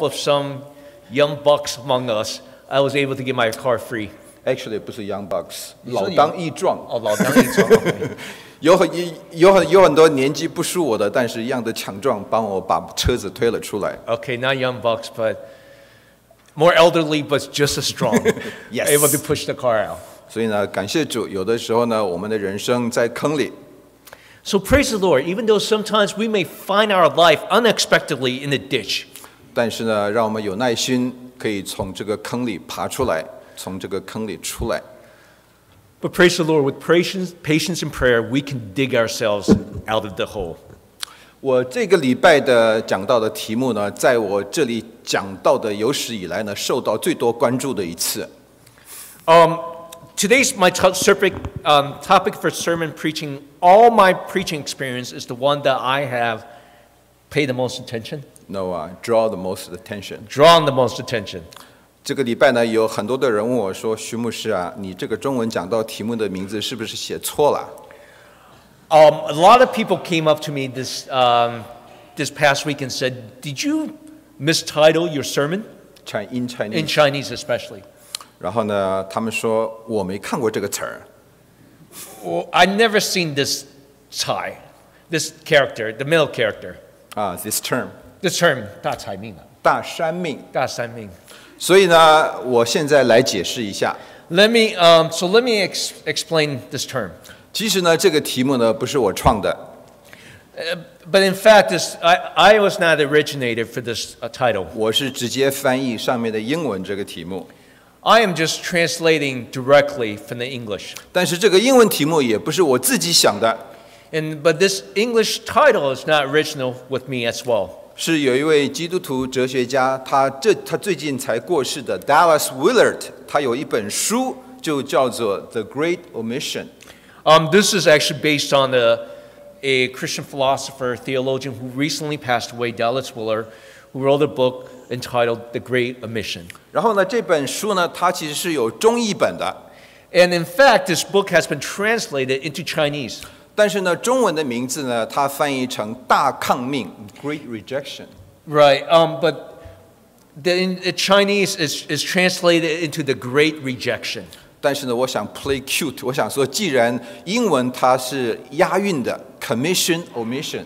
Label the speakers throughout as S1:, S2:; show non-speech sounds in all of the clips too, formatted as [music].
S1: of some young bucks among us, I was able to get my car free.
S2: Actually 不是 Young Bucks，老
S1: 你说有
S2: 当益壮。
S1: 哦，老当益壮。
S2: 有很有很有很多年纪不输我的，但是一样的强壮，帮我把车子推了出来。
S1: okay, not [laughs] young bucks, but more elderly, but just as strong. [laughs]
S2: Yes.
S1: Able to push the car out.
S2: 所以呢，感谢主，有的时候呢，我们的人生在坑里，
S1: So praise the Lord, even though sometimes we may find our life unexpectedly in a ditch.
S2: 但是呢，让我们有耐心，可以从这个坑里爬出来，从这个坑里出来。
S1: But praise the Lord, with patience, patience and prayer, we can dig ourselves out of the hole.
S2: 我这个礼拜的讲到的题目呢，在我这里讲到的有史以来呢，受到最多关注的一次。
S1: Um, today's my to- topic, um, topic for sermon preaching. All my preaching experience is the one that I have paid the most attention,
S2: No 啊，draw the most attention。
S1: drawn the most attention.
S2: 这个礼拜呢，有很多的人问我说：“徐牧师啊，你这个中文讲到题目的名字是不是写错了
S1: Um, a lot of people came up to me this, um, this past week and said, Did you mistitle your sermon?
S2: ？”Chinese in
S1: In
S2: Chinese。
S1: Chinese, especially.
S2: 然后呢，他们说我没看过这个词儿。
S1: Well, I've never seen this Tsai, this character, the middle character.
S2: 啊，this term
S1: This term, 大财命啊，
S2: 大山命。
S1: 大三命。
S2: 所以呢，我现在来解释一下。
S1: Let me, um, so let me ex- explain this term.
S2: 其实呢，这个题目呢不是我创的，
S1: But in fact, this, I, I was not the originator for this uh, title.
S2: 我是直接翻译上面的英文这个题目。
S1: I am just translating directly from the English.
S2: 但是这个英文题目也不是我自己想的，
S1: And, but this English title is not original with me as well.
S2: 是有一位基督徒哲学家，他这他最近才过世的 Dallas Willard，他有一本书就叫做《The Great Omission》。
S1: Um, this is actually based on a, a Christian philosopher, theologian who recently passed away, Dallas Willard, who wrote a book entitled The Great Omission.
S2: 然后呢，这本书呢，它其实是有中译本的，
S1: And in fact, this book has been translated into Chinese.
S2: 但是呢，中文的名字呢，它翻译成“大抗命 ”（Great Rejection）。
S1: Right, um, but the, in, the Chinese is, is translated into the Great Rejection.
S2: 但是呢，我想 play cute，我想说，既然英文它是押韵的，commission omission，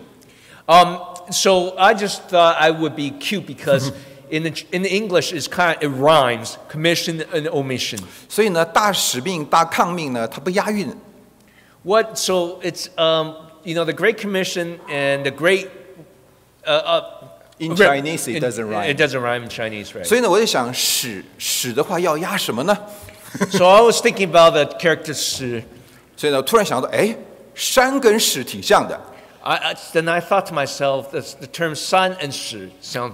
S1: Um, so I just thought I would be cute because in the, in the English it's kind of, it rhymes, commission and omission.
S2: 所以呢，大使命、大抗命呢，它不押韵。
S1: What, so it's, um, you know, the Great Commission and the Great, uh, uh,
S2: In
S1: re-
S2: Chinese, it
S1: in-
S2: doesn't rhyme.
S1: It doesn't rhyme in Chinese, right?
S2: 所以呢，我就想使使的话要押什么呢？
S1: so [laughs] I was thinking about the character Shi.
S2: 所以呢，突然想到，哎，山跟屎挺像的。
S1: I, I, then I thought to myself, this, the term san and shi sound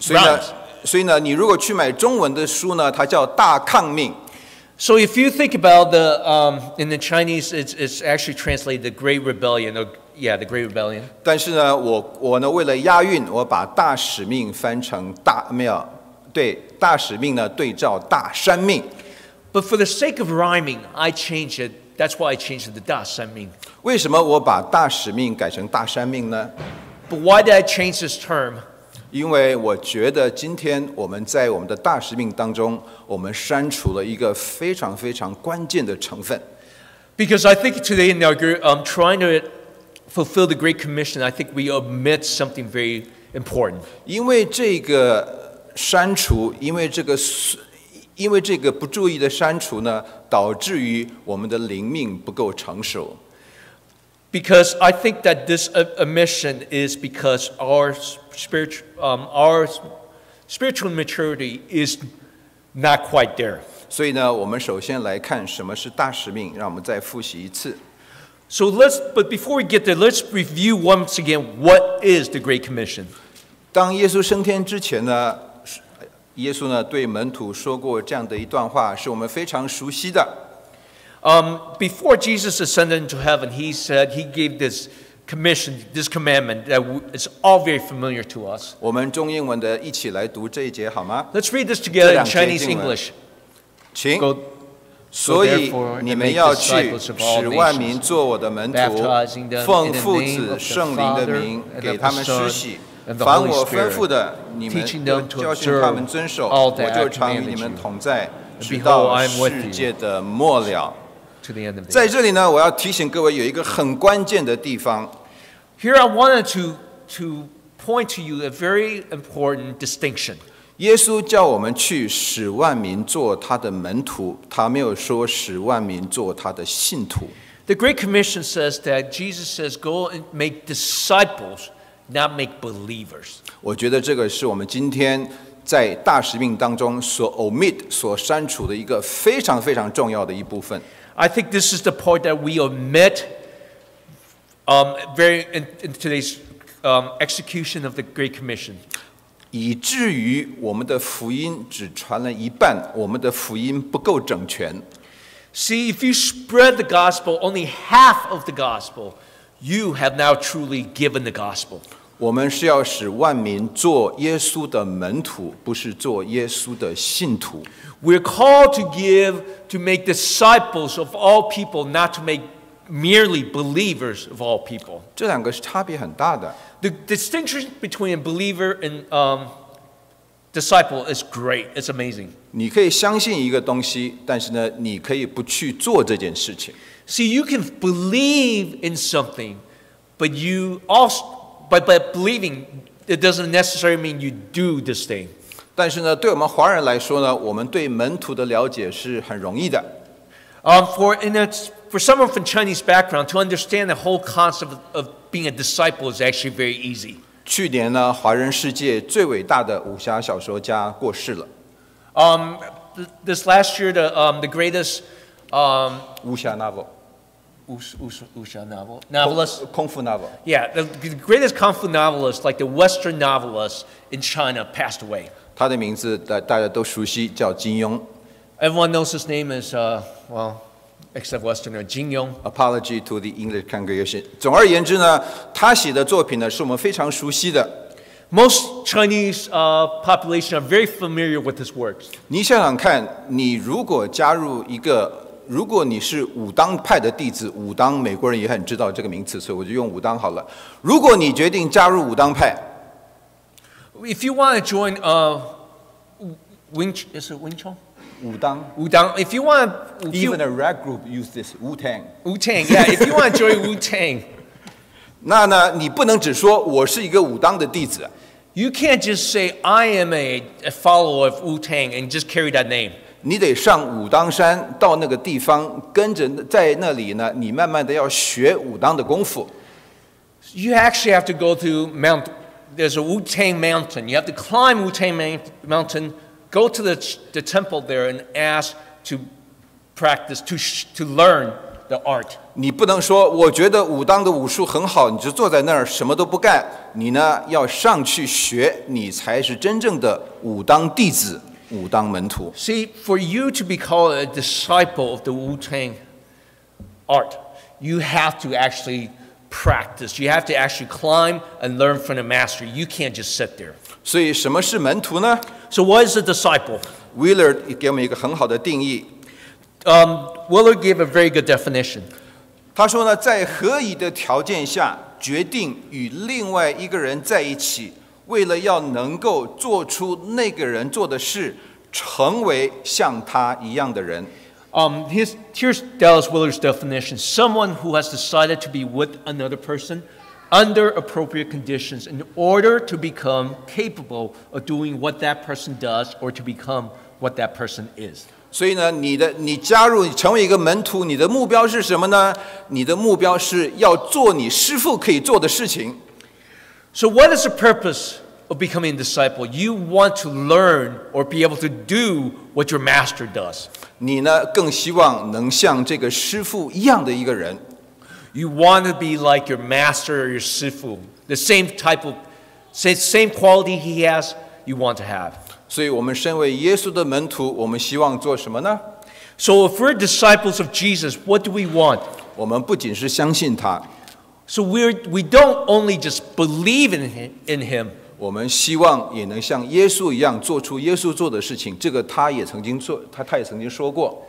S2: 所以呢
S1: rhymes.，
S2: 所以呢，你如果去买中文的书呢，它叫《大抗命》。
S1: So if you think about the, um, in the Chinese, it's, it's actually translated the Great Rebellion, or yeah, the Great Rebellion.
S2: 但是呢，我我呢为了押韵，我把大使命翻成大没有对大使命呢对照大山命。
S1: But for the sake of rhyming, I changed it. That's why I changed it to Da San Ming.
S2: 为什么我把大使命改成大山命呢？
S1: But why did I change this term?
S2: 因为我觉得今天我们在我们的大使命当中，我们删除了一个非常非常关键的成分。
S1: Because I think today in our group, um, trying to fulfill the Great Commission, I think we omit something very important.
S2: 因为这个删除，因为这个是，因为这个不注意的删除呢，导致于我们的灵命不够成熟。
S1: Because I think that this uh, omission is because our spiritual, um, our spiritual maturity is not quite there.
S2: 所以呢，我们首先来看什么是大使命，让我们再复习一次。
S1: So let's, but before we get there, let's review once again what is the Great Commission.
S2: 当耶稣升天之前呢，耶稣呢对门徒说过这样的一段话，是我们非常熟悉的。
S1: Um, before Jesus ascended into heaven, he said he gave this commission, this commandment that w- is all very familiar to us.
S2: 我们中英文的一起来读这一节好吗
S1: ？Let's read this together in
S2: 节
S1: Chinese
S2: 经文。
S1: English.
S2: 请。
S1: Go,
S2: 所以
S1: therefore,
S2: 你们要去
S1: ，disciples of all
S2: 使万民做我的门徒
S1: baptizing them，
S2: 奉
S1: in the
S2: 父
S1: name
S2: 子
S1: of the
S2: 圣灵的
S1: Father
S2: 名
S1: and
S2: 给他
S1: the
S2: 们施洗
S1: ，and the
S2: 凡
S1: Holy
S2: 我吩咐.的，你们
S1: teaching
S2: 要
S1: them to
S2: 教训他们
S1: observe
S2: 遵守
S1: ，all
S2: 我
S1: I
S2: 就常与
S1: commanded
S2: 你们.同在
S1: ，And
S2: 直
S1: behold,
S2: 到
S1: I am with
S2: 世
S1: you.
S2: 界的末了。
S1: To the end of the
S2: 在
S1: age.
S2: 这里呢，我要提醒各位有一个很关键的地方，
S1: Here I wanted to, to point to you a very important distinction.
S2: 耶稣叫我们去使万民做他的门徒，他没有说使万民做他的信徒。
S1: The Great Commission says that Jesus says, Go and make disciples, not make believers.
S2: 我觉得这个是我们今天在大使命当中所 omit、所删除的一个非常非常重要的一部分。
S1: I think this is the part that we omit um, very in, in today's um, execution of the Great Commission.
S2: 以至于我们的福音只传了一半，我们的福音不够整全。
S1: See, if you spread the gospel, only half of the gospel, you have now truly given the gospel.
S2: 我们是要使万民做耶稣的门徒，不是做耶稣的信徒。
S1: We're called to give, to make disciples of all people, not to make merely believers of all people.
S2: 这两个是差别很大的。
S1: The distinction between a believer and um, disciple is great. It's amazing.
S2: 你可以相信一个东西，但是呢，你可以不去做这件事情。
S1: See, you can believe in something, but you also, but, but believing, it doesn't necessarily mean you do this thing.
S2: 但是呢，对我们华人来说呢，我们对门徒的了解是很容易的。
S1: Um, for, and it's, for someone from Chinese background, to understand the whole concept of, of being a disciple is actually very easy.
S2: 去年呢，华人世界最伟大的武侠小说家过世了，
S1: Um, th- this last year, the, um, the greatest um,
S2: 武侠 novel，
S1: Us- Us- Usha novel, novelist,
S2: 空空 novel。
S1: yeah, the, the greatest kung fu novelist, like the Western novelists in China, passed away.
S2: 他的名字大大家都熟悉，叫金庸。
S1: Everyone knows his name is, uh, well, except Westerner, Jin Yong.
S2: Apology to the English congregation。总而言之呢，他写的作品呢是我们非常熟悉的。
S1: Most Chinese uh, population are very familiar with his works.
S2: 你想想看，你如果加入一个， 如果你是武当派的弟子，武当美国人也很知道这个名词，所以我就用武当好了。如果你决定加入武当派
S1: ，If you want to join uh, Wing, Ch- is it Wing Chun?
S2: 武当
S1: if you want
S2: even a rap group use this Wu Tang。
S1: Wu Tang, yeah, if you want to join Wu Tang,
S2: 那呢，你不能只说我是一个武当的弟子
S1: ，you can't just say, I am a, a follower of Wu Tang and just carry that name.
S2: 你得上武当山，到那个地方，跟着在那里呢，你慢慢的要学武当的功夫。
S1: You actually have to go to Mount, there's a Wu Tang mountain. You have to climb Wu Tang mountain, go to the, the temple there and ask to practice, to, to learn the art.
S2: 你不能说我觉得武当的武术很好，你就坐在那儿什么都不干。你呢要上去学，你才是真正的武当弟子、武当门徒。
S1: See, for you to be called a disciple of the Wu Tang art, you have to actually practice. You have to actually climb and learn from the master. You can't just sit there.
S2: 所以什么是门徒呢
S1: So, what is a disciple?
S2: ？Wheeler 给我们一个很好的定义。
S1: Um, Willard gave a very good definition.
S2: 他说呢，在何以的条件下决定与另外一个人在一起， 为了要能够做出那个人做的事，成为像他一样的人。
S1: Um, here's, here's Dallas Willard's definition someone who has decided to be with another person under appropriate conditions in order to become capable of doing what that person does or to become what that person is.
S2: 所以呢，你的你加入你成为一个门徒，你的目标是什么呢？你的目标是要做你师傅可以做的事情。
S1: So, what is the purpose of becoming a disciple? You want to learn or be able to do what your master does.
S2: 你呢，更希望能像这个师傅一样的一个人。
S1: You want to be like your master or your sifu, the same type of, same, same quality he has, you want to have.
S2: 所以，我们身为耶稣的门徒，我们希望做什么呢？
S1: So, if we're disciples of Jesus, what do we want?
S2: 我们不仅是相信他，
S1: So, we're, we don't only just believe in him, in him,
S2: 我们希望也能像耶稣一样做出耶稣做的事情。这个他也曾经做，他他也曾经说过。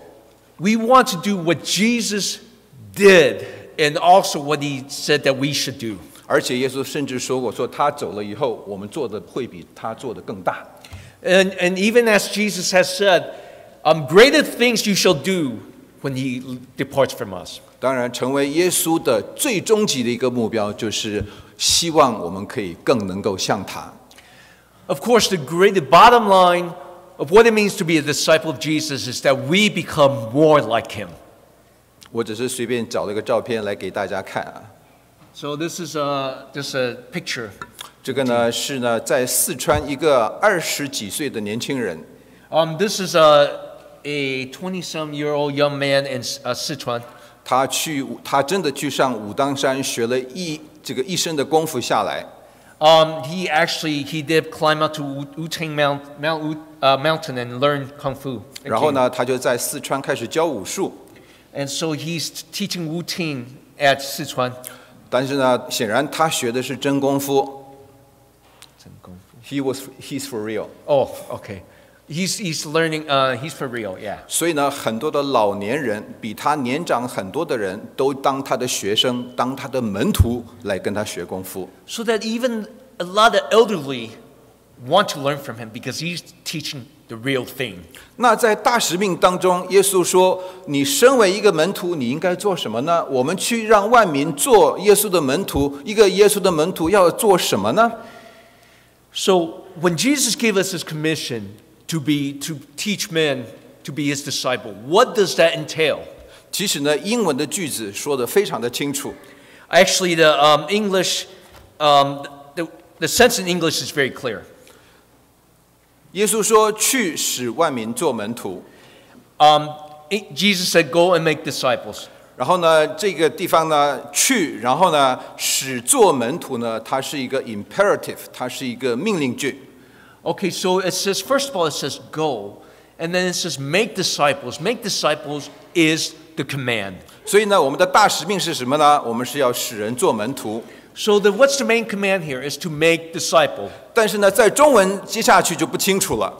S1: we want to do what Jesus did and also what he said that we should do.
S2: 而且耶稣甚至说过，说他走了以后，我们做的会比他做的更大。
S1: And, and even as Jesus has said, um, greater things you shall do when he departs from us.
S2: 当然，成为耶稣的最终极的一个目标，就是希望我们可以更能够像他。
S1: Of course, the great the bottom line of what it means to be a disciple of Jesus is that we become more like him.
S2: 我只是随便找了一个照片来给大家看啊。
S1: So this is a, just a picture.
S2: 这个呢是呢在四川一个二十几岁的年轻人，
S1: Um, this is a, a 20-some-year-old young man in uh, Sichuan.
S2: 他去他真的去上武当山学了一这个一身的功夫下来，
S1: Um, he actually he did climb up to Wu- Wutang Mount, Mount Wu- uh, Mountain and learn kung fu. and
S2: 然后
S1: came.
S2: 呢他就在四川开始教武术，
S1: And so he's teaching Wu Ting at Sichuan.
S2: 但是呢显然他学的是真功夫。He was he's for real。
S1: Oh, okay. He's, he's learning, uh, he's for real, yeah.
S2: 所以呢，很多的老年人比他年长很多的人都当他的学生，当他的门徒来跟他学功夫。
S1: So that even a lot of elderly want to learn from him because he's teaching the real thing.
S2: 那在大使命当中，耶稣说：“你身为一个门徒，你应该做什么呢？我们去让万民做耶稣的门徒。一个耶稣的门徒要做什么呢？
S1: So when Jesus gave us his commission to be to teach men to be his disciple, what does that entail?
S2: 其实呢，英文的句子说的非常的清楚。
S1: Actually, the um, English, um, the, the sense in English is very clear.
S2: 耶稣说：“去使万民做门徒。
S1: Um, it- Jesus said, "Go and make disciples."
S2: ”然后呢，这个地方呢，去，然后呢，使做门徒呢，它是一个 imperative，它是一个命令句。
S1: Okay, so it says first of all it says go, and then it says make disciples. Make disciples is the command.
S2: 所以呢，我们的大使命是什么呢？我们是要使人做门徒。
S1: So the, what's the main command here is to make disciple.
S2: 但是呢，在中文接下去就不清楚了。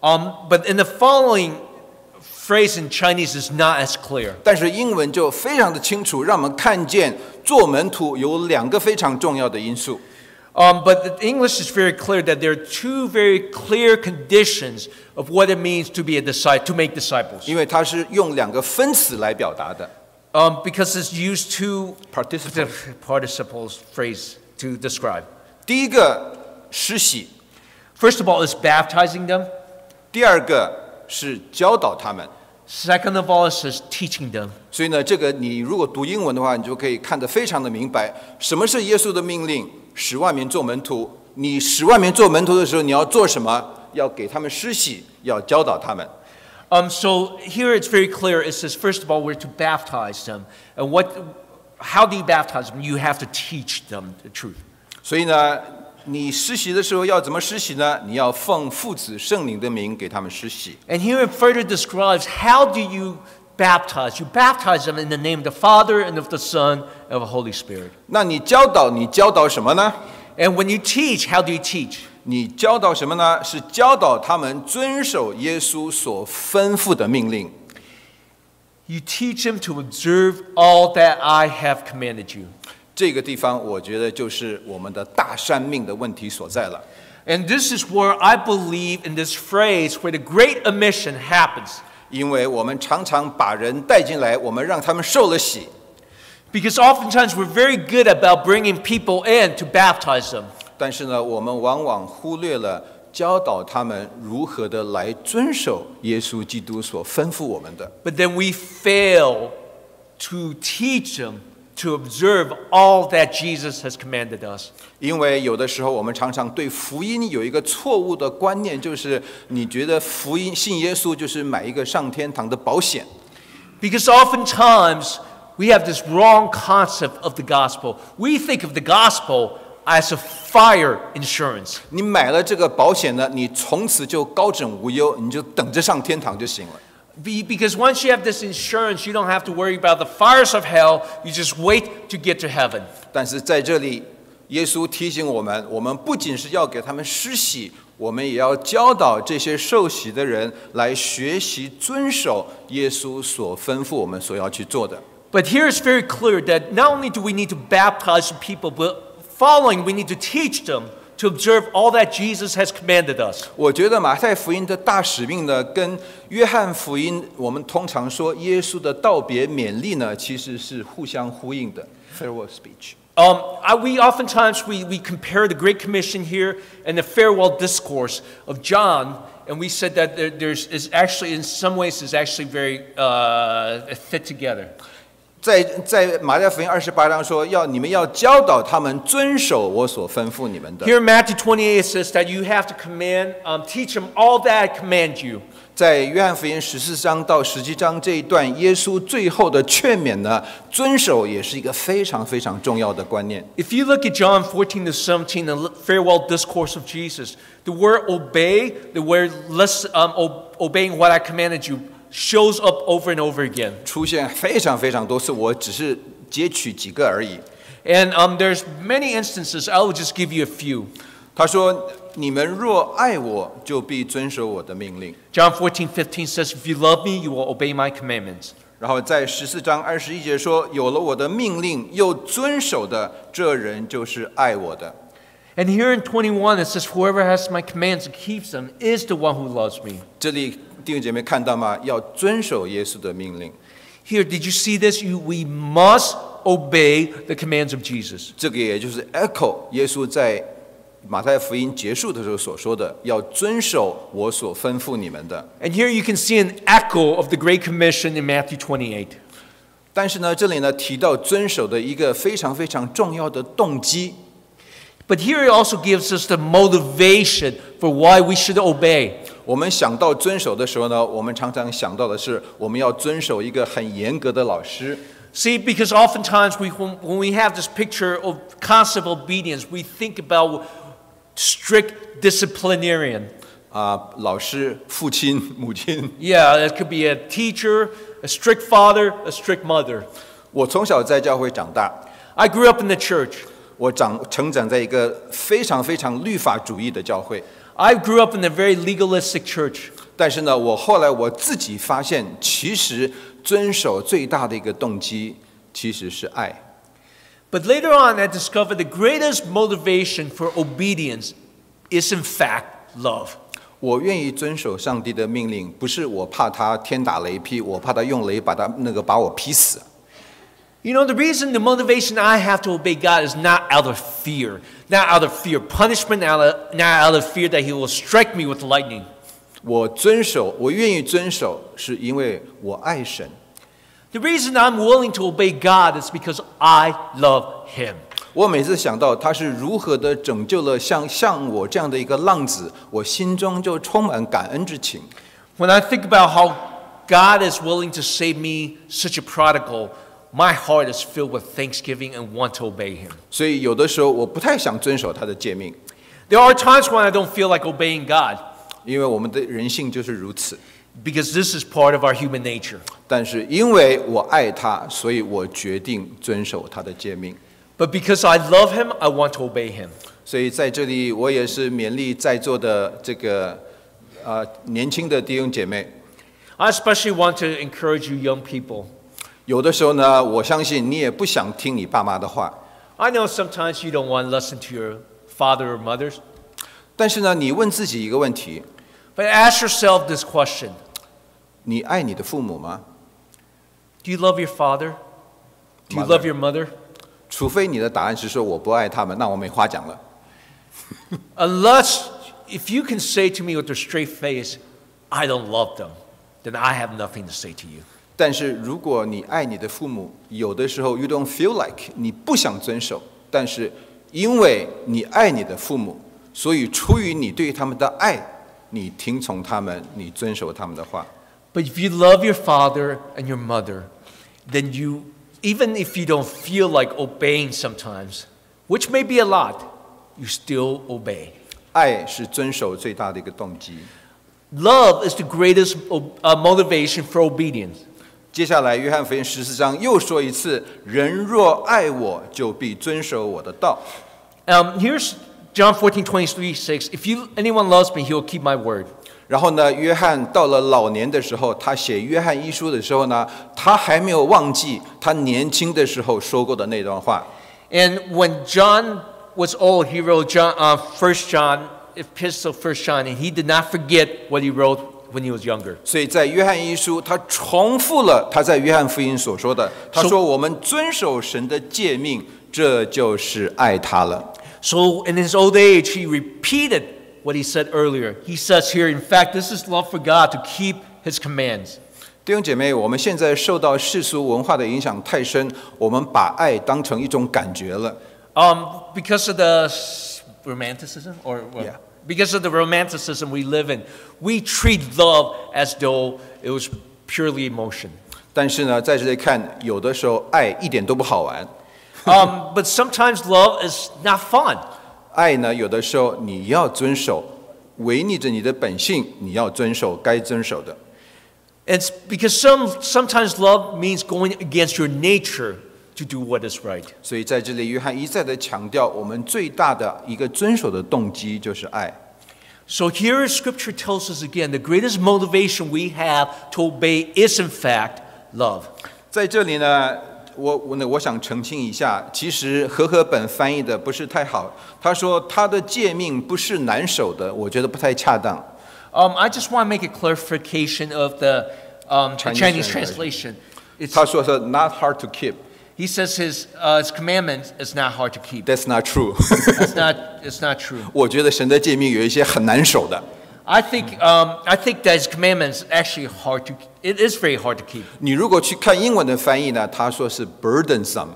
S1: Um, but in the following phrase in Chinese is not as clear.
S2: 但是英文就非常的清楚，让我们看见做门徒有两个非常重要的因素。
S1: Um, but the English is very clear that there are two very clear conditions of what it means to be a disciple, to make disciples.
S2: 因为它是用两个分词来表达的
S1: Um, because it's used two
S2: ，participant。
S1: participles phrase to describe.
S2: 第一个施洗，
S1: First of all, is baptizing them.
S2: 第二个是教导他们。
S1: Second of all, it says teaching them.
S2: 所以呢，这个你如果读英文的话，你就可以看得非常的明白，什么是耶稣的命令，使万民做门徒。你使万民做门徒的时候，你要做什么？要给他们施洗，要教导他们。
S1: Um, so here it's very clear. It says, first of all, we're to baptize them. And what, how do you baptize them? You have to teach them the truth.
S2: 所以呢， 你施洗的时候要怎么施洗呢？你要奉父子圣灵的名给他们施洗。
S1: And here it further describes how do you baptize? You baptize them in the name of the Father and of the Son and of the Holy Spirit.
S2: 那你教导，你教导什么呢？
S1: And when you teach, how do you teach?
S2: 你教导什么呢？是教导他们遵守耶稣所吩咐的命令。
S1: You teach them to observe all that I have commanded you.
S2: 这个地方，我觉得就是我们的大善命的问题所在了。
S1: And this is where I believe in this phrase where the great omission happens.
S2: 因为我们常常把人带进来，我们让他们受了洗，
S1: Because oftentimes we're very good about bringing people in to baptize them.
S2: 但是呢，我们往往忽略了教导他们如何的来遵守耶稣基督所吩咐我们的。
S1: But then we fail to teach them to observe all that Jesus has commanded us.
S2: 因为有的时候我们常常对福音有一个错误的观念，就是你觉得福音信耶稣就是买一个上天堂的保险。
S1: Because oftentimes we have this wrong concept of the gospel. We think of the gospel as a fire insurance.
S2: 你买了这个保险呢，你从此就高枕无忧，你就等着上天堂就行了。
S1: Be- Because once you have this insurance, you don't have to worry about the fires of hell. You just wait to get to heaven.
S2: 但是在这里，耶稣提醒我们，我们不仅是要给他们施洗，我们也要教导这些受洗的人来学习遵守耶稣所吩咐我们所要去做的。
S1: But here it's very clear that not only do we need to baptize the people, but following, we need to teach them to observe all that Jesus has commanded us.
S2: 我觉得马太福音的大使命呢，跟约翰福音我们通常说耶稣的道别勉励呢，其实是互相呼应的。Farewell speech。
S1: Um, I, we oftentimes we, we compare the Great Commission here and the farewell discourse of John, and we said that there, there's is actually in some ways is actually very uh, fit together.
S2: 在在马太福音二十八章说，要你们要教导他们遵守我所吩咐你们的。
S1: Here in Matthew 28 it says that you have to command, um, teach them all that I command you.
S2: 在约翰福音十四章到十七章这一段，耶稣最后的劝勉呢，遵守也是一个非常非常重要的观念。
S1: If you look at John 14 to 17, the farewell discourse of Jesus, the word obey, the word listen, um, o- obeying what I commanded you, shows up over and over again.
S2: 出现非常非常多次，我只是截取几个而已。
S1: And um, there's many instances, I will just give you a few.
S2: 他说：“你们若爱我，就必遵守我的命令。
S1: John 14, 15 says, If you love me, you will obey my commandments.
S2: ”然后在十四章二十一节说：“有了我的命令又遵守的，这人就是爱我的。
S1: And here in 21, it says, Whoever has my commands and keeps them is the one who loves me.
S2: ”这里 弟兄姐妹看到吗？要遵守耶稣的命令。
S1: Here, did you see this? You, we must obey the commands of Jesus.
S2: 这个也就是 echo 耶稣在马太福音结束的时候所说的：“要遵守我所吩咐你们的。
S1: And here you can see an echo of the Great Commission in Matthew 28.
S2: ”但是呢，这里呢提到遵守的一个非常非常重要的动机。
S1: But here it also gives us the motivation for why we should obey.
S2: 我们想到遵守的时候呢，我们常常想到的是我们要遵守一个很严格的老师。
S1: See, because oftentimes we, when, when we have this picture of constant obedience, we think about strict disciplinarian.
S2: 啊，老师、父亲、母亲。
S1: Yeah, it could be a teacher, a strict father, a strict mother.
S2: 我从小在教会长大，
S1: I grew up in the church.
S2: 我长成长在一个非常非常律法主义的教会。
S1: I grew up in a very legalistic church.
S2: 但是呢，我后来我自己发现，其实遵守最大的一个动机其实是爱。
S1: But later on, I discovered the greatest motivation for obedience is, in fact, love.
S2: 我愿意遵守上帝的命令，不是我怕他天打雷劈，我怕他用雷把他那个把我劈死。
S1: You know, the reason, the motivation I have to obey God is not out of fear, not out of fear of punishment, out of, not out of fear that He will strike me with lightning.
S2: 我遵守，我愿意遵守，是因为我爱神。
S1: The reason I'm willing to obey God is because I love Him.
S2: 我每次想到他是如何的拯救了像像我这样的一个浪子，我心中就充满感恩之情。
S1: When I think about how God is willing to save me, such a prodigal, my heart is filled with thanksgiving and want to obey Him.
S2: 所以有的时候我不太想遵守他的诫命，
S1: There are times when I don't feel like obeying God
S2: 因为我们的人性就是如此。
S1: because this is part of our human nature.
S2: 但是因为我爱他，所以我决定遵守他的诫命。
S1: But because I love Him, I want to obey Him.
S2: 所以在这里，我也是勉励在座的这个呃年轻的弟兄姐妹。
S1: I especially want to encourage you, young people.
S2: 有的时候呢，我相信你也不想听你爸妈的话，
S1: I know sometimes you don't want to listen to your father or mothers,
S2: 但是呢，你问自己一个问题：
S1: but ask yourself this question
S2: 你爱你的父母吗？
S1: Do you love your father? Do you
S2: Mother.
S1: love your mother?
S2: 除非你的答案是说我不爱他们，那我没话讲了。
S1: Unless, [laughs] if you can say to me with a straight face, I don't love them, then I have nothing to say to you.
S2: 但是如果你爱你的父母，有的时候 you don't feel like 你不想遵守，但是因为你爱你的父母，所以出于你对他们的爱，你听从他们，你遵守他们的话。
S1: But if you love your father and your mother, then you, even if you don't feel like obeying sometimes, which may be a lot, you still obey.
S2: 爱是遵守最大的一个动机。
S1: Love is the greatest uh, motivation for obedience.
S2: 接下来，约翰福音十四章又说一次：“人若爱我，就必遵守我的道。
S1: Um, here's John 14, 23, 6. If you, anyone loves me, he will keep my word.
S2: ”然后呢，约翰到了老年的时候，他写约翰一书的时候呢，他还没有忘记他年轻的时候说过的那段话。
S1: And when John was old, he wrote John, uh, 1 John, epistle 1 John, and he did not forget what he wrote when he was younger.
S2: 所以在约翰一书，他重复了他在约翰福音所说的。他说：“我们遵守神的诫命，这就是爱他了。”
S1: So in his old age, he repeated what he said earlier. He says here, in fact, this is love for God to keep his commands.
S2: 弟兄姐妹，我们现在受到世俗文化的影响太深，我们把爱当成一种感觉了。
S1: Um, because of the s- romanticism, or well,
S2: Yeah.
S1: because of the romanticism we live in, we treat love as though it was purely emotion.
S2: 但是呢，在这里看，有的时候爱一点都不好玩。
S1: Um, but sometimes love is not fun.
S2: 爱呢，有的时候你要遵守，违逆着你的本性，你要遵守该遵守的。
S1: It's because some, sometimes love means going against your nature to do what is right.
S2: 所以在这里，约翰一再的强调，我们最大的一个遵守的动机就是爱。
S1: So here Scripture tells us again the greatest motivation we have to obey is in fact love.
S2: 在这里呢，我我呢，我想澄清一下，其实和合本翻译的不是太好。他说他的诫命不是难守的，我觉得不太恰当。
S1: Um, I just want to make a clarification of the, um, the
S2: Chinese
S1: Chinese,
S2: translation.
S1: translation. It's,
S2: 他说是 not hard to keep.
S1: he says his, uh, his commandment is not hard to keep.
S2: That's not true. [laughs]
S1: It's not, it's not true. [laughs]
S2: 我觉得神的诫命有一些很难守的。
S1: I think, um, I think that his commandment is actually hard to, it is very hard to keep.
S2: 你如果去看英文的翻译呢，他说是 burdensome。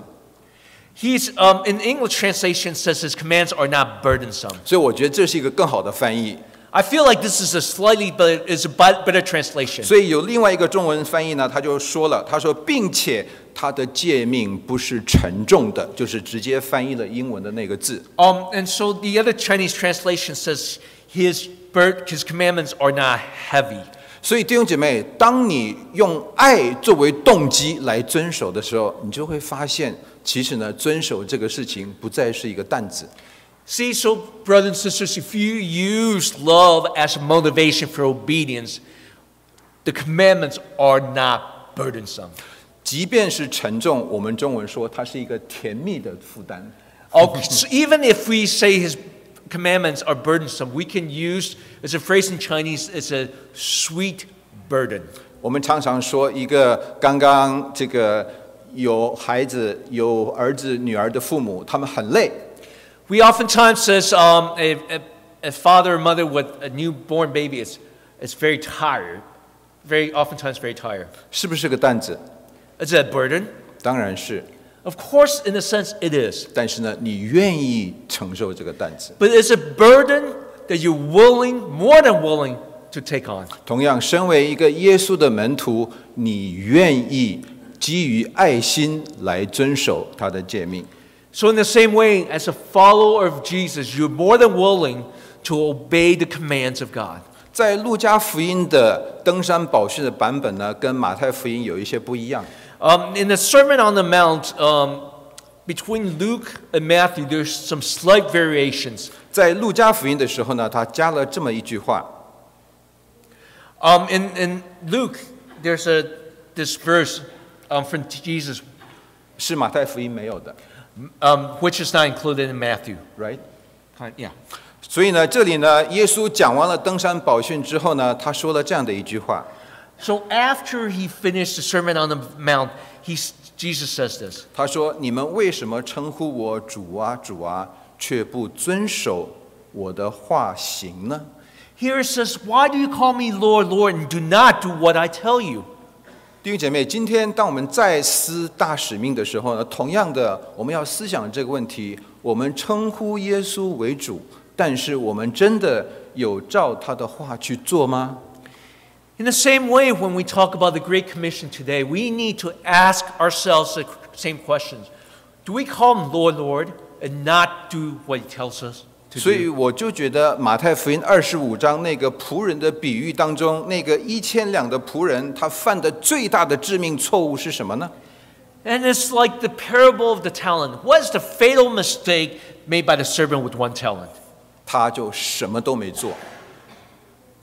S1: He's, um, in English translation says his commands are not burdensome.
S2: 所以我觉得这是一个更好的翻译。
S1: I feel like this is a slightly, but is a bet- better translation.
S2: 所以有另外一个中文翻译呢，他就说了，他说，并且 他的诫命不是沉重的，就是直接翻译了英文的那个字。
S1: Um, and so the other Chinese translation says his, bur- his commandments are not heavy.
S2: 所以弟兄姐妹，当你用爱作为动机来遵守的时候，你就会发现，其实呢，遵守这个事情不再是一个担子。
S1: See, so brothers and sisters, if you use love as a motivation for obedience, the commandments are not burdensome.
S2: 即便是沉重，我们中文说它是一个甜蜜的负担。
S1: Okay, so even if we say his commandments are burdensome, we can use, as a phrase in Chinese, it's a sweet burden.
S2: 我们常常说，一个刚刚这个有孩子、有儿子、女儿的父母，他们很累，
S1: We oftentimes says um, a, a, a father or mother with a newborn baby is, is very tired, very oftentimes very tired.
S2: 是不是个担子？
S1: Is it a burden?
S2: 当然是。
S1: Of course, in a sense, it is.
S2: 但是呢，你愿意承受这个担子。
S1: But it's a burden that you're willing, more than willing, to take on.
S2: 同样，身为一个耶稣的门徒，你愿意基于爱心来遵守他的诫命。
S1: So, in the same way, as a follower of Jesus, you're more than willing to obey the commands of God.
S2: 在路加福音的登山宝训的版本呢，跟马太福音有一些不一样。
S1: Um, in the Sermon on the Mount, um, between Luke and Matthew, there's some slight variations.
S2: 在路加福音的时候呢，他加了这么一句话：
S1: Um, in, in Luke, there's a, this verse um, from Jesus,
S2: 是马太福音没有的
S1: um, which is not included in Matthew.
S2: ，right？
S1: Kind- Yeah.
S2: 所以呢，这里呢，耶稣讲完了登山宝训之后呢，他说了这样的一句话：
S1: So after he finished the Sermon on the Mount, he, Jesus says this
S2: 他说：“你们为什么称呼我主啊主啊，却不遵守我的话行呢？”
S1: Here it says, Why do you call me Lord, Lord, and do not do what I tell you?
S2: 弟兄姐妹，今天当我们在思大使命的时候呢，同样的，我们要思想这个问题：我们称呼耶稣为主，但是我们真的有照他的话去做吗？
S1: In the same way, when we talk about the Great Commission today, we need to ask ourselves the same questions. Do we call him Lord, Lord, and not do what he tells us to
S2: 所以
S1: do?
S2: 我就觉得马太福音二十五章那个仆人的比喻当中，那个一千两的仆人，他犯的最大的致命错误是什么呢？
S1: And it's like the parable of the talent. What is the fatal mistake made by the servant with one talent?
S2: 他就什么都没做。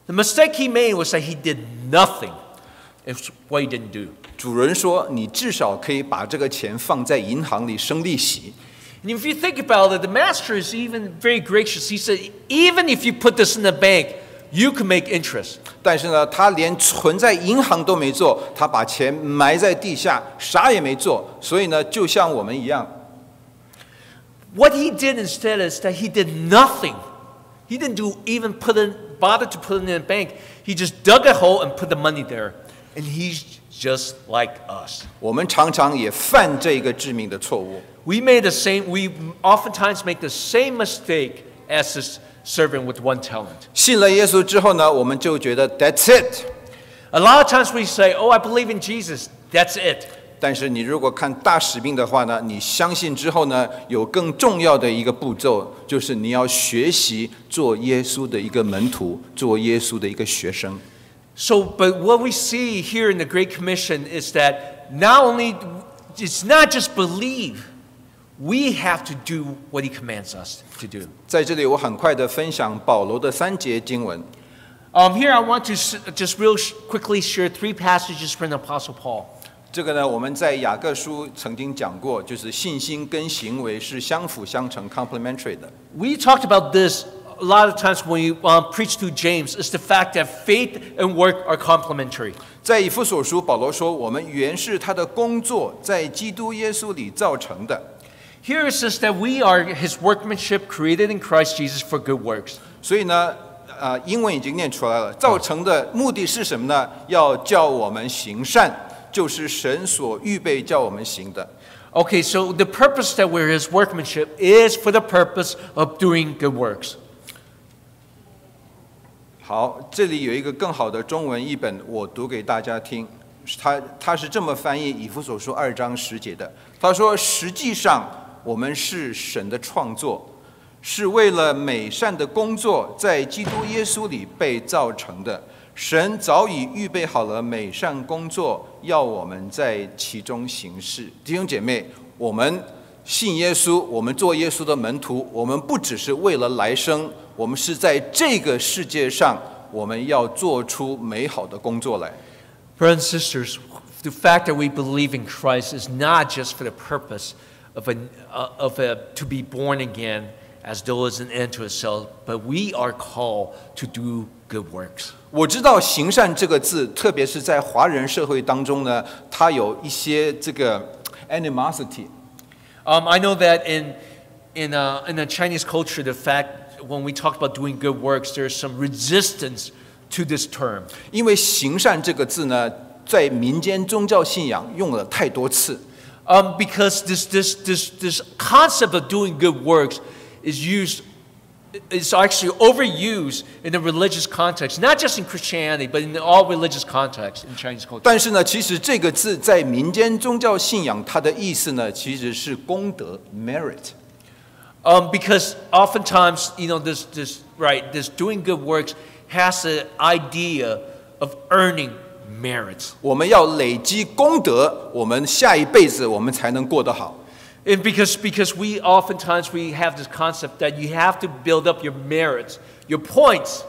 S1: The mistake he made was that he did nothing. It's what he didn't do.
S2: 主人说：“你至少可以把这个钱放在银行里生利息。”
S1: And if you think about it, the master is even very gracious. He said, even if you put this in the bank, you can make interest.
S2: 但是呢，他连存在银行都没做，他把钱埋在地下，啥也没做。所以呢，就像我们一样，
S1: What he did instead is that he did nothing. He didn't do even put in, bother to put it in the bank. He just dug a hole and put the money there. And he's just like us.
S2: 我们常常也犯这个致命的错误。
S1: We made the same, we oftentimes make the same mistake as this servant with one talent.
S2: 信了耶稣之后呢，我们就觉得 That's it。
S1: A lot of times we say, Oh, I believe in Jesus. That's it.
S2: 但是你如果看大使命的话呢，你相信之后呢，有更重要的一个步骤，就是你要学习做耶稣的一个门徒，做耶稣的一个学生。
S1: So, but what we see here in the Great Commission is that not only, it's not just believe, we have to do what he commands us to do.
S2: 在这里，我很快的分享保罗的三节经文。
S1: Um, here I want to s- just real sh- quickly share three passages from the Apostle Paul.
S2: 这个呢，我们在雅各书曾经讲过，就是信心跟行为是相辅相成 （complementary） 的。
S1: We talked about this a lot of times when we um, preach through James, is the fact that faith and work are complementary.
S2: 在以弗所书，保罗说：“我们原是他的工作，在基督耶稣里造成的。
S1: Here it says that we are his workmanship created in Christ Jesus for good works. ”
S2: 所以呢，呃，英文已经念出来了。造成的目的是什么呢？要叫我们行善，就是神所预备叫我们行的。
S1: Okay, so the purpose that we're his workmanship is for the purpose of doing good works.
S2: 好，这里有一个更好的中文译本，我读给大家听。他他是这么翻译以弗所书二章十节的。他说：“实际上，我们是神的创作，是为了美善的工作，在基督耶稣里被造成的。神早已预备好了美善工作，要我们在其中行事。”弟兄姐妹，我们信耶稣，我们做耶稣的门徒，我们不只是为了来生，我们是在这个世界上，我们要做出美好的工作来。
S1: Brothers and sisters, the fact that we believe in Christ is not just for the purpose of, a, uh, of a, to be born again as though it's an end to itself, but we are called to do good works.
S2: 我知道“行善”这个字，特别是在华人社会当中呢，它有一些这个 animosity。
S1: Um, I know that in, in, uh, in the Chinese culture, the fact when we talk about doing good works, there's some resistance to this term.
S2: 因为“行善”这个字呢，在民间宗教信仰用了太多次，
S1: Um, because this, this, this, this concept of doing good works is used, is actually overused in the religious context, not just in Christianity, but in all religious contexts in Chinese culture.
S2: 但是呢，其实这个字在民间宗教信仰它的意思呢，其实是功德 （merit）。
S1: Um, because oftentimes, you know, this, this, right, this doing good works has the idea of earning merits.
S2: 我们要累积功德，我们下一辈子我们才能过得好。
S1: And because, because we oftentimes we have this concept that you have to build up your merits, your points,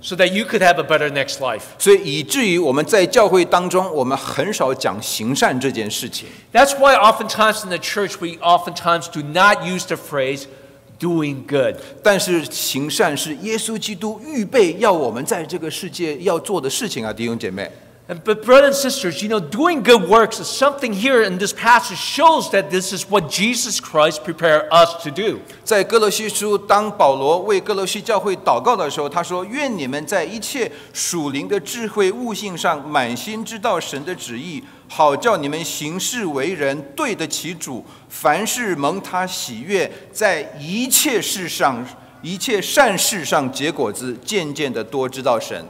S1: so that you could have a better next life.
S2: 所以以至于我们在教会当中，我们很少讲行善这件事情。
S1: That's why oftentimes in the church we oftentimes do not use the phrase doing good.
S2: 但是行善是耶稣基督预备要我们在这个世界要做的事情啊，弟兄姐妹。
S1: And, but brothers and sisters, you know, doing good works is something here in this passage shows that this is what Jesus Christ prepare us to do.
S2: 在哥罗西书，当保罗为哥罗西教会祷告的时候，他说：“愿你们在一切属灵的智慧悟性上，满心知道神的旨意，好叫你们行事为人对得起主，凡事蒙他喜悦，在一切事上、一切善事上结果子，渐渐的多知道神。”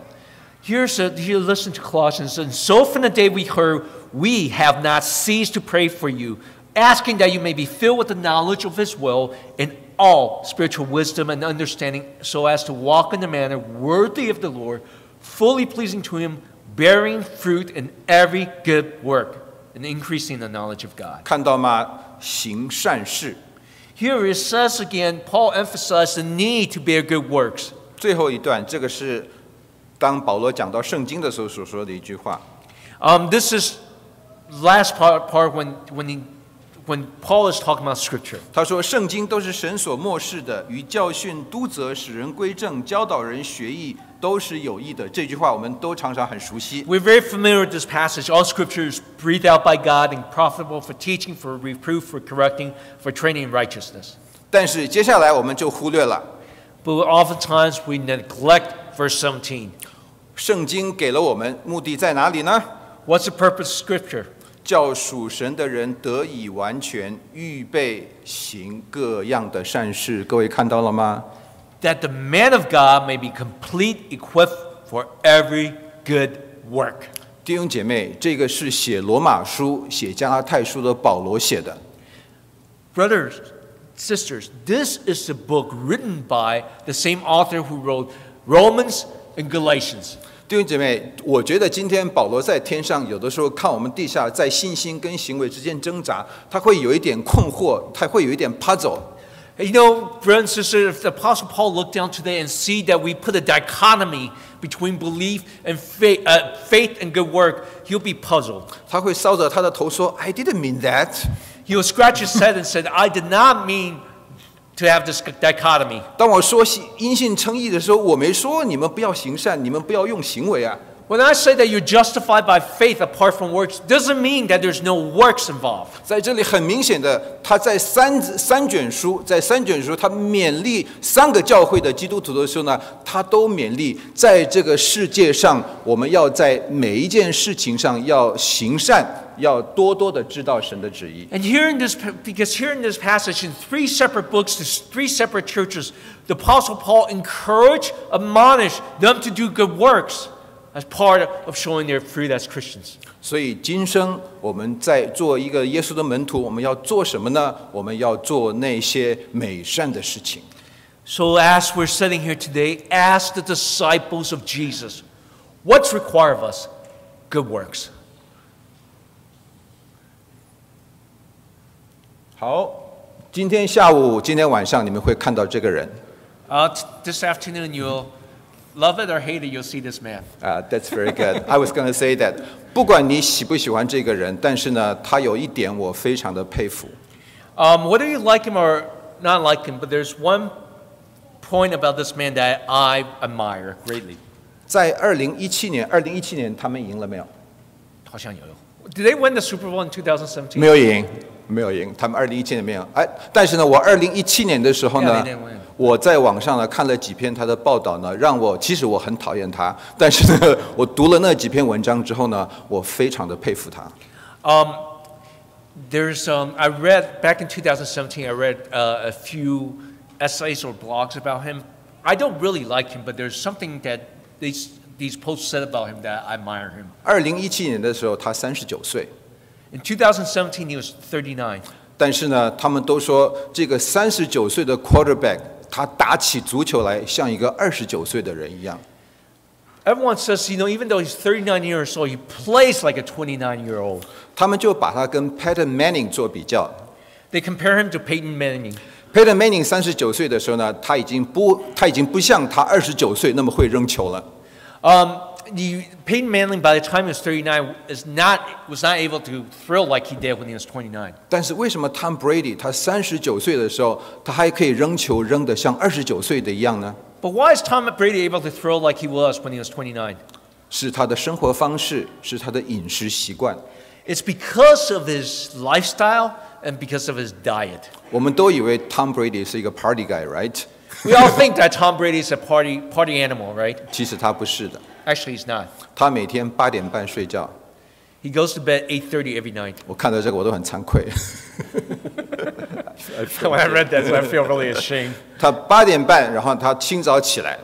S1: Here's a, here, listen to Colossians. And so from the day we heard, we have not ceased to pray for you, asking that you may be filled with the knowledge of His will in all spiritual wisdom and understanding, so as to walk in a manner worthy of the Lord, fully pleasing to Him, bearing fruit in every good work, and increasing the knowledge of God.
S2: 看到吗？行善事。
S1: Here it says again, Paul emphasized the need to bear good works.
S2: 最后一段，这个是 当保罗讲到圣经的时候所说的一句话。
S1: Um, this is last part, part when, when, he, when Paul is talking about Scripture.
S2: 他说：“圣经都是神所漠视的，与教训、督责、使人归正、教导人学艺，都是有益的。”这句话我们都常常很熟悉。
S1: We're very familiar with this passage. All Scripture is breathed out by God and profitable for teaching, for reproof, for correcting, for training in righteousness.
S2: 但是接下来我们就忽略了，
S1: But oftentimes we neglect verse 17.
S2: 圣经给了我们目的在哪里呢？
S1: What's the purpose of Scripture?
S2: 叫属神的人得以完全，预备行各样的善事。各位看到了吗？
S1: That the man of God may be complete, equipped for every good work.
S2: 弟兄姐妹，这个是写罗马书、写加拉太书的保罗写的。
S1: Brothers, sisters, this is the book written by the same author who wrote Romans and Galatians.
S2: 弟兄姐妹，我觉得今天保罗在天上，有的时候看我们地下，在信心跟行为之间挣扎，他会有一点困惑，他会有一点 puzzle。
S1: You know, brothers and sisters, if the Apostle Paul looked down today and see that we put a dichotomy between belief and faith, uh, faith and good work, he'll be puzzled.
S2: 他会搔着他的头说：“I didn't mean that。
S1: He'll scratch his head and said, I did not mean to have this dichotomy.
S2: 当我说信因信称义的时候，我没说你们不要行善，你们不要用行为啊。
S1: When I say that you're justified by faith apart from works, doesn't mean that there's no works involved.
S2: 在这里很明显的，他在三三卷书，在三卷书，他勉励三个教会的基督徒的时候呢，他都勉励，在这个世界上，我们要在每一件事情上要行善，要多多的知道神的旨意。
S1: And here in this, because here in this passage, in three separate books to three separate churches, the Apostle Paul encouraged, admonished them to do good works as part of showing their fruit as Christians.
S2: 所以今生我们在做一个耶稣的门徒，我们要做什么呢？我们要做那些美善的事情。
S1: So as we're sitting here today, ask the disciples of Jesus, what's required of us? Good works.
S2: 好，今天下午、今天晚上你们会看到这个人。
S1: Uh, t- this afternoon, you'll love it or hate it, you'll see this man.
S2: 啊、t h a t s very good. I was going to say that. 不管你喜不喜欢这个人，但是呢，他有一点我非常的佩服。
S1: Um, whether you like him or not like him, but there's one point about this man that I admire greatly.
S2: 在二零一七年，二零一七年他们赢了没有？
S1: Did they win the Super Bowl in 2017?
S2: 没有赢，没有赢。他们二零一七年没有。哎，但是呢，我二零一七年的时候
S1: Yeah,
S2: 呢
S1: they didn't win.，
S2: 我在网上呢看了几篇他的报道呢，让我其实我很讨厌他，但是呢，我读了那几篇文章之后呢，我非常的佩服他。
S1: Um, there's, um, I read, back in 2017, I read uh, a few essays or blogs about him. I don't really like him, but there's something that these, these posts said about him that I admire him.
S2: 二零一七年的时候，他三十九岁。
S1: In 2017, he was 39.
S2: 但是呢，他们都说这个三十九岁的 quarterback，他打起足球来像一个二十九岁的人一样。
S1: Everyone says, you know, even though he's 39 years old, he plays like a 29 year old.
S2: 他们就把他跟 Peyton Manning 做比较。
S1: They compare him to Peyton Manning.
S2: Peyton Manning 三十九岁的时候呢，他已经不他已经不像他二十九岁那么会扔球了。
S1: Um, the, Peyton Manning, by the time he was 39, is not, was not able to thrill like he did when he was 29.
S2: 但是为什么 Tom Brady 他三十九岁的时候，他还可以扔球扔得像二十九岁的一样呢？
S1: But why is Tom Brady able to throw like he was when he was 29?
S2: 是他的生活方式，是他的饮食习惯。
S1: It's because of his lifestyle and because of his diet.
S2: 我们都以为 Tom Brady 是一个 party guy，right？
S1: We all think that Tom Brady is a party, party animal, right?
S2: 其实他不是的，
S1: Actually, he's not.
S2: 他每天八点半睡觉。
S1: He goes to bed 8.30 every night.
S2: 我看到这个我都很惭愧。
S1: when I read that, I feel really ashamed. [laughs]
S2: 他八点半，然后他清早起来，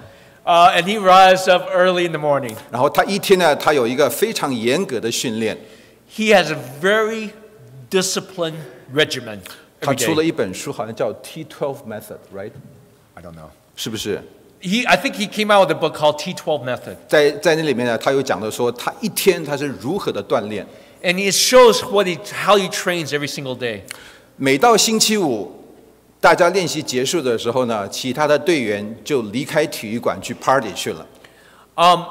S1: Uh, and he rises up early in the morning.
S2: 然后他一天呢，他有一个非常严格的训练。
S1: He has a very disciplined regimen
S2: 他
S1: every
S2: 出了
S1: day.
S2: 一本书，好像叫 T12 Method，right？
S1: I don't know.
S2: 是不是？
S1: He, I think he came out with a book called T12 Method.
S2: 在在那里面呢，他有讲到说，他一天他是如何的锻炼。
S1: And it shows what he, how he trains every single day.
S2: 每到星期五，大家练习结束的时候呢，其他的队员就离开体育馆去 party 去了。
S1: Um,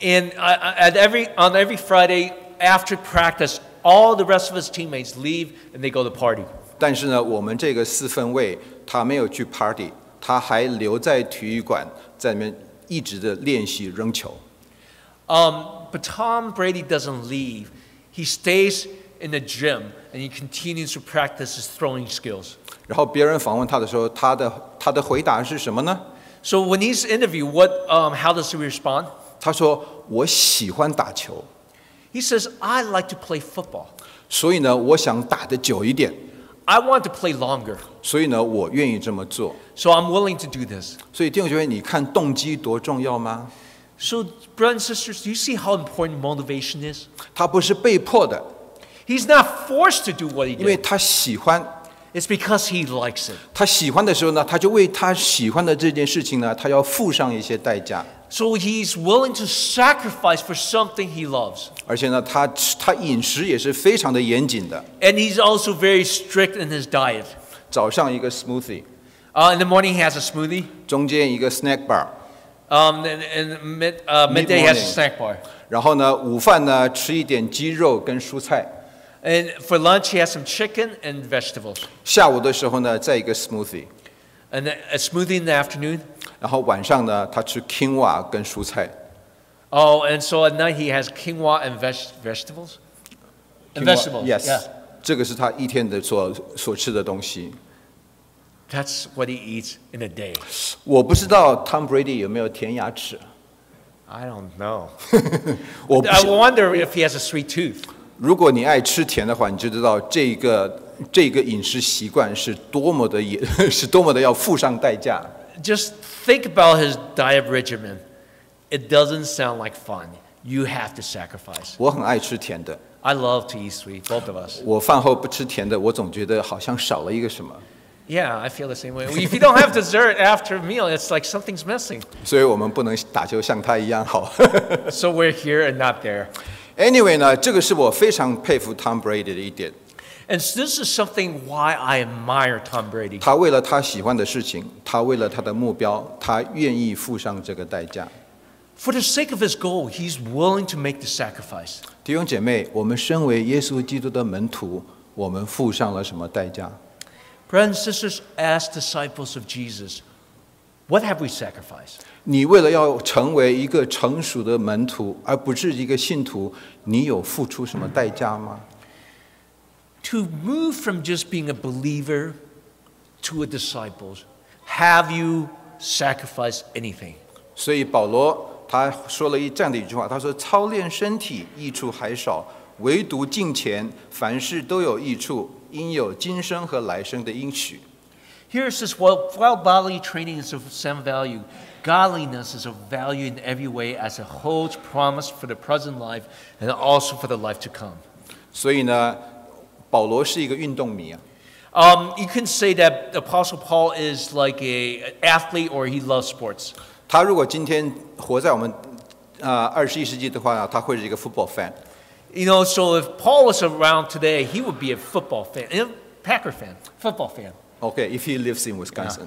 S1: and I, I- at every, on every Friday after practice, all the rest of his teammates leave and they go to party.
S2: 但是呢，我们这个四分卫他没有去 party， 他还留在体育馆，在里面一直的练习扔球。
S1: Um, but Tom Brady doesn't leave. He stays in the gym and he continues to practice his throwing skills.
S2: 然后别人访问他的时候，他的他的回答是什么呢
S1: ？So when he's interviewed, what, um, how does he respond?
S2: 他说：“我喜欢打球
S1: ，He says, I like to play football.
S2: 所以呢，我想打得久一点，
S1: I want to play longer.
S2: 所以呢，我愿意这么做。
S1: So I'm willing to do this.
S2: 所以弟兄姐妹，你看动机多重要吗
S1: ？So, brothers and sisters, do you see how important motivation is?
S2: 他不是被迫的
S1: ，He's not forced to do what he
S2: 因为
S1: did.
S2: 他喜欢。
S1: It's because he likes it.
S2: 他喜欢的时候呢，他就为他喜欢的这件事情呢，他要付上一些代价。
S1: So he's willing to sacrifice for something he loves.
S2: 而且呢，他吃他饮食也是非常的严谨的。
S1: And he's also very strict in his diet.
S2: 早上一个 smoothie，
S1: Uh, in the morning, he has a smoothie.
S2: 中间一个 snack bar，
S1: Um, and, and mid, uh, midday, he has a
S2: Mid-morning.
S1: snack bar.
S2: 然后呢，午饭呢吃一点鸡肉跟蔬菜，
S1: And for lunch, he has some chicken and vegetables.
S2: 下午的时候呢再一个 smoothie，
S1: And then a smoothie in the afternoon.
S2: 然后晚上呢他吃 quinoa 跟蔬菜。
S1: Oh, and so at night, he has quinoa and veg- vegetables? And
S2: Quinoa-
S1: vegetables.
S2: Yes，
S1: Yeah.
S2: 这个是他一天的所所吃的东西。
S1: That's what he eats in a day.
S2: 我不知道 Tom Brady 有没有填牙齿，
S1: I don't know. [laughs]
S2: 我不
S1: I
S2: 是
S1: wonder if he has a sweet tooth.
S2: 如果你爱吃甜的话，你就知道这个 这个饮食习惯是多么的也是多么的要付上代价。
S1: Just think about his diet regimen. It doesn't sound like fun. You have to sacrifice.
S2: 我很爱吃甜的
S1: ，I love to eat sweet, both of us.
S2: 我饭后不吃甜的，我总觉得好像少了一个什么
S1: ，Yeah, I feel the same way. If you don't have dessert after a meal, it's like something's missing.
S2: 所以我们不能打球像他一样好。
S1: So we're here and not there.
S2: anyway 呢，这个是我非常佩服 Tom Brady 的一点，
S1: And this is something why I admire Tom Brady.
S2: 他为了他喜欢的事情，他为了他的目标，他愿意付上这个代价。
S1: For the sake of his goal, he's willing to make the sacrifice.
S2: 弟兄姐妹，我们身为耶稣基督的门徒，我们付上了什么代价
S1: ？Brothers and sisters, as disciples of Jesus, what have we sacrificed?
S2: 你为了要成为一个成熟的门徒，而不是一个信徒，你有付出什么代价吗？
S1: To move from just being a believer to a disciple, have you sacrificed anything?
S2: 所以保罗他说了一这样的一句话，他说：“操练身体益处还少，唯独敬虔，凡事都有益处，因有今生和来生的应许。
S1: Here it says, while, while bodily training is of some value, godliness is of value in every way as it holds promise for the present life and also for the life to come.
S2: ”所以呢， 保罗是一个运动迷啊。
S1: Um, you can say that Apostle Paul is like a, an athlete or he loves sports.
S2: 他如果今天活在我们啊二十一世纪的话，他会是一个 football fan。
S1: You know, so if Paul was around today, he would be a football fan, a Packer fan, football fan.
S2: OK，if、he lives in Wisconsin。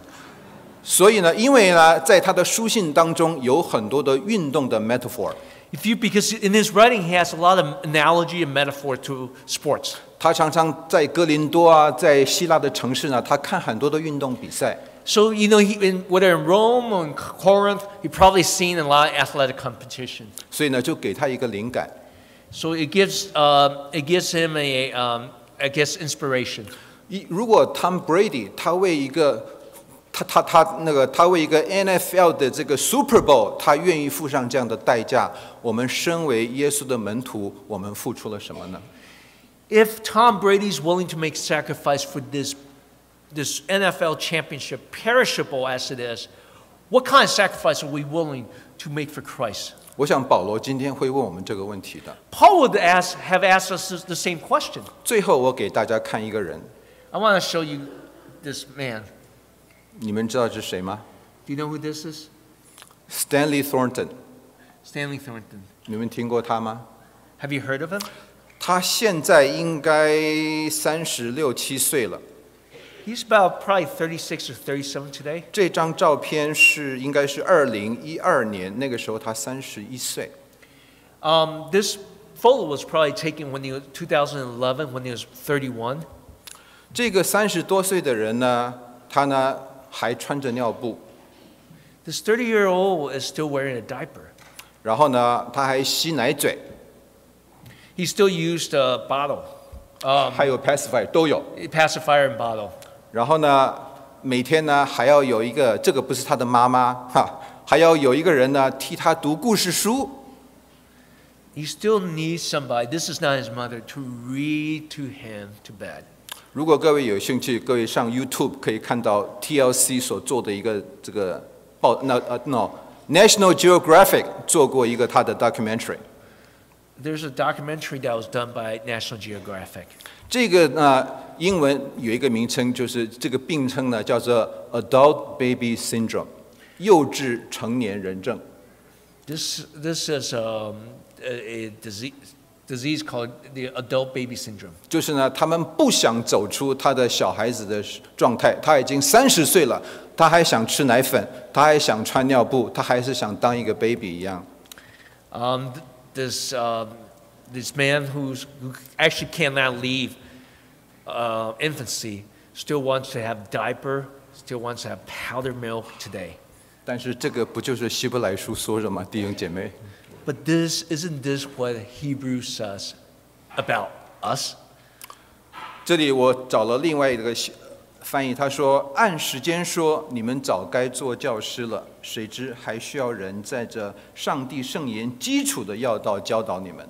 S2: 所以呢，因为呢，在他的书信当中有很多的运动的 metaphor，
S1: If you, because in his writing, he has a lot of analogy and metaphor to sports.
S2: 他常常在哥林多啊，在希腊的城市呢，他看很多的运动比赛。
S1: So, you know, he, in, whether in Rome or in Corinth, he probably seen a lot of athletic competition.
S2: 所以呢，就给他一个灵感。
S1: So it gives, uh, it gives him a, um, I guess, inspiration.
S2: 一如果 Tom Brady 他为一个 他他他那个他为一个 NFL 的这个 Super Bowl，他愿意付上这样的代价，我们身为耶稣的门徒，我们付出了什么呢？
S1: If Tom Brady's willing to make sacrifice for this, this NFL championship, perishable as it is, what kind of sacrifice are we willing to make for Christ?
S2: 我想保罗今天会问我们这个问题的。
S1: Paul would ask, have asked us this- the same question.
S2: 最后，我给大家看一个人，
S1: I want to show you this man.
S2: 你们知道是谁吗
S1: Do you know who this is?
S2: ？Stanley Thornton，
S1: Stanley Thornton.
S2: 你们听过他吗？
S1: Have you heard of him?
S2: 他现在应该三十六七岁了。
S1: He's about probably 36 or 37 today.
S2: 这张照片是应该是二零一二年，那个时候他三十一岁。
S1: Um, this photo was probably taken when he was 2011 when he was 31.
S2: 这个三十多岁的人呢，他呢 还穿着尿布，
S1: This 30 year old is still wearing a diaper.
S2: 然后呢他还吸奶嘴，
S1: He still used a bottle, um,
S2: 还有 pacifier 都有。
S1: pacifier and bottle.
S2: 然后呢，每天呢还要有一个，这个不是他的妈妈哈，还要有一个人呢替他读故事书。
S1: He still needs somebody, this is not his mother, to read to him to bed.
S2: 如果各位有兴趣，各位上 YouTube 可以看到 TLC 所做的一个这个报，那呃 no National Geographic 做过一个他的 documentary。
S1: There's a documentary that was done by National Geographic.
S2: 这个呢，英文有一个名称，就是这个病称呢叫做 Adult Baby Syndrome，幼稚成年人症。
S1: This, this is um, a, a disease, disease called the adult baby syndrome.
S2: 就是呢，他们不想走出他的小孩子的状态，他已经三十岁了，他还想吃奶粉，他还想穿尿布，他还是想当一个 baby 一样。
S1: Um, th- this, um, this man who's, who actually cannot leave uh, infancy still wants to have diaper, still wants to have powdered milk today.
S2: 但是这个不就是希伯来书说的吗，弟兄姐妹？
S1: But this isn't this what Hebrews says about us?
S2: 这里我找了另外一个写翻译，他说：“按时间说，你们早该做教师了，谁知还需要人在这上帝圣言基础的要道教导你们。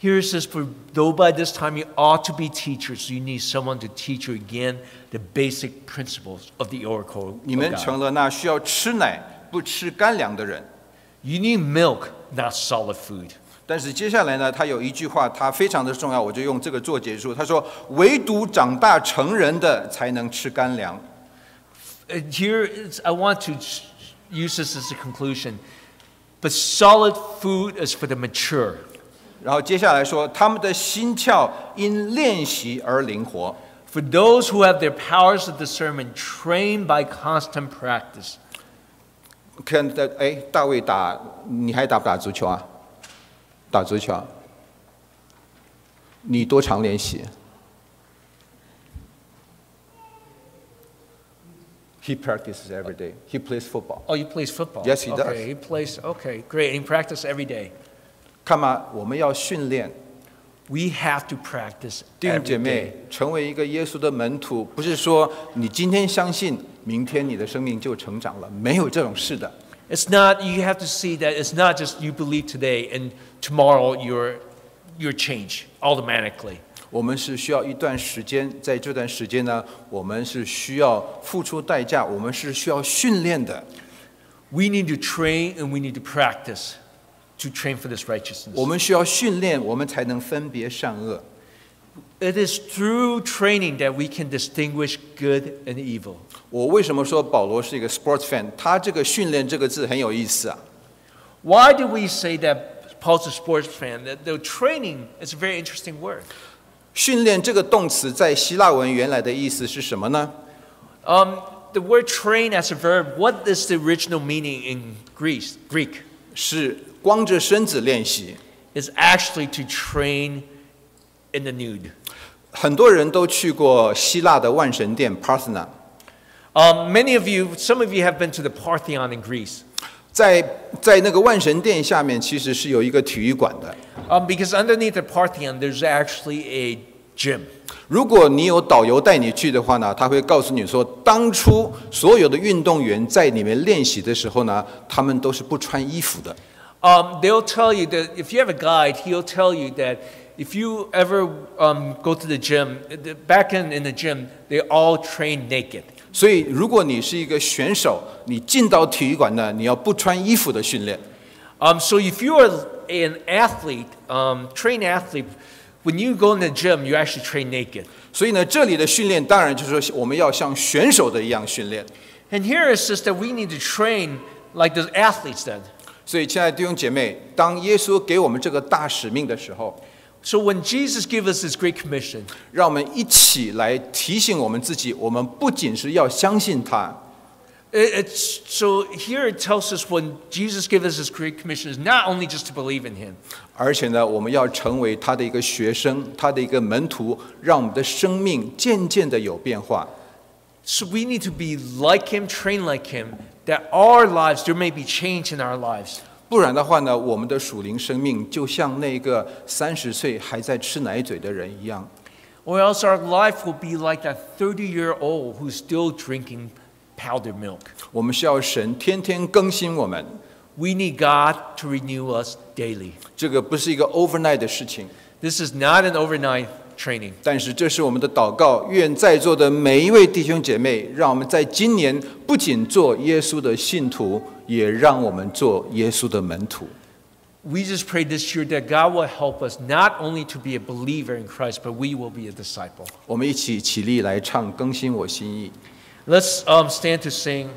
S1: Here it says, For though by this time you ought to be teachers, you need someone to teach you again the basic principles of the oracle
S2: 你
S1: of
S2: 们
S1: God.
S2: 成了那需要吃奶不吃干粮的人。”
S1: You need milk, not solid food.
S2: 但是接下来呢，他有一句话，他非常的重要，我就用这个做结束。他说：“唯独长大成人的才能吃干粮。
S1: And here, it's, I want to s- use this as a conclusion. But solid food is for the mature.
S2: ”然后接下来说，他们的心窍因练习而灵活。
S1: For those who have their powers of discernment trained by constant practice.
S2: 看的哎，大卫打，你还打不打足球啊？打足球啊？你多常练习？He practices every day. He plays football.
S1: Oh, he plays football.
S2: Yes, he does.
S1: Okay, he plays. Okay, great. And he practices every day.
S2: 看嘛，我们要训练
S1: We have to practice
S2: 弟兄
S1: every
S2: 姐
S1: day.
S2: 妹，成为一个耶稣的门徒，不是说你今天相信，明天你的生命就成长了，没有这种事的。
S1: It's not. You have to see that it's not just you believe today and tomorrow you're you're changed automatically.
S2: 我们是需要一段时间，在这段时间呢，我们是需要付出代价，我们是需要训练的。
S1: We need to train and we need to practice to train for this righteousness.
S2: 我们需要训练，我们才能分别善恶。
S1: It is through training that we can distinguish good and evil.
S2: 我为什么说保罗是一个 sports fan？他这个训练这个字很有意思啊。
S1: Why do we say that Paul's a sports fan? That the training is a very interesting word.
S2: 训练这个动词在希腊文原来的意思是什么呢？
S1: Um, the word train as a verb, what is the original meaning in Greece, Greek?
S2: 是 光着身子练习。
S1: Is actually to train in the nude.
S2: 很多人都去过希腊的万神殿
S1: Parthenon，Um, many of you, some of you have been to the Parthenon in Greece.
S2: 在在那个万神殿下面其实是有一个体育馆的。
S1: Um, because underneath the Parthenon, there's actually a gym.
S2: 如果你有导游带你去的话呢，他会告诉你说，当初所有的运动员在里面练习的时候呢，他们都是不穿衣服的。
S1: Um, they'll tell you that if you have a guide, he'll tell you that if you ever um, go to the gym, the- back in, in the gym, they all train naked.
S2: 所以，如果你是一个选手，你进到体育馆呢，你要不穿衣服的训练。
S1: Um, so if you are an athlete, um, trained athlete, when you go in the gym, you actually train naked.
S2: 所以呢，这里的训练当然就是说，我们要像选手的一样训练。
S1: And here it says that we need to train like the athletes did.
S2: 所以，亲爱的弟兄姐妹，当耶稣给我们这个大使命的时候
S1: ，So when Jesus gives us this great commission,
S2: 让我们一起来提醒我们自己，我们不仅是要相信他
S1: ，It- It's, so here it tells us when Jesus gave us his great commission is not only just to believe in him,
S2: 而且呢，我们要成为他的一个学生，他的一个门徒，让我们的生命渐渐的有变化。
S1: so we need to be like him, train like him, that our lives, there may be change in our lives.
S2: 不然的话呢，我们的属灵生命就像那个三十岁还在吃奶嘴的人一样，
S1: Or else our life will be like that 30 year old who's still drinking powdered milk.
S2: 我们需要神天天更新我们。
S1: We need God to renew us daily.
S2: 这个不是一个 overnight 的事情，
S1: This is not an overnight training.
S2: 但是这是我们的祷告。愿在座的每一位弟兄姐妹，让我们在今年不仅做耶稣的信徒，也让我们做耶稣的门徒。
S1: We just pray this year that God will help us not only to be a believer in Christ, but we will be a disciple.
S2: 我们一起起立来唱《更新我心意》。
S1: Let's um, stand to sing